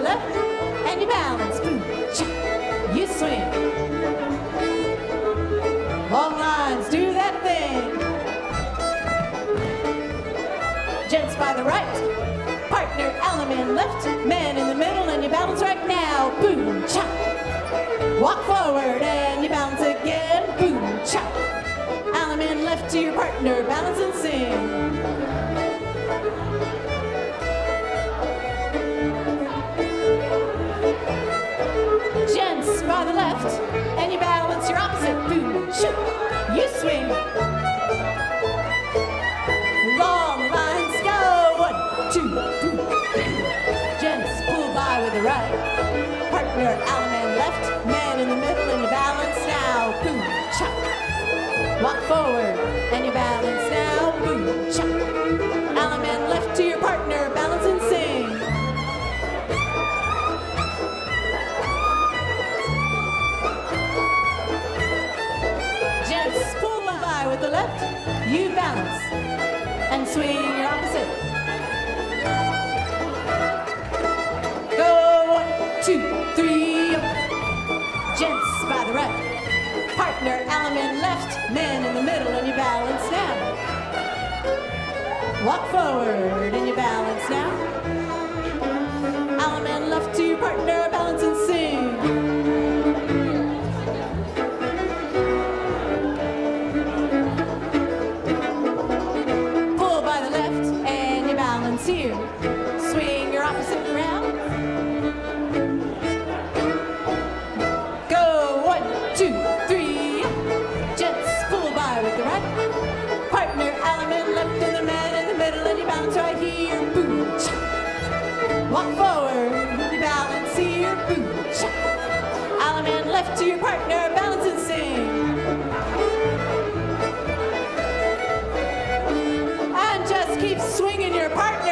left, and you balance. Boom, you swing. Long lines, do that thing. Gents by the right, partner allemande left, man in the middle, and you balance right now. Boom, cha. Walk forward and you balance again. Boom, cha. Allemande left to your partner, balance and sing. By the left, and you balance your opposite. Boom, shoot, you swing. Long lines go. One, two, three. Gents pull by with the right. Partner allemande left, man in the middle, and you balance now. Boom, chop. Walk forward, and you balance now. Left, you balance, and swing your opposite. Go one, two, three. Gents by the right, partner allemande left, men in the middle, and you balance now. Walk forward and you balance now. Here. Swing your opposite round. Go one, two, three. Gents pull by with the right. Partner allemande left and the man in the middle and you balance right here. Cha. Walk forward, you balance here. Cha. Allemande left to your partner, balance and sing. And just keep swinging your partner.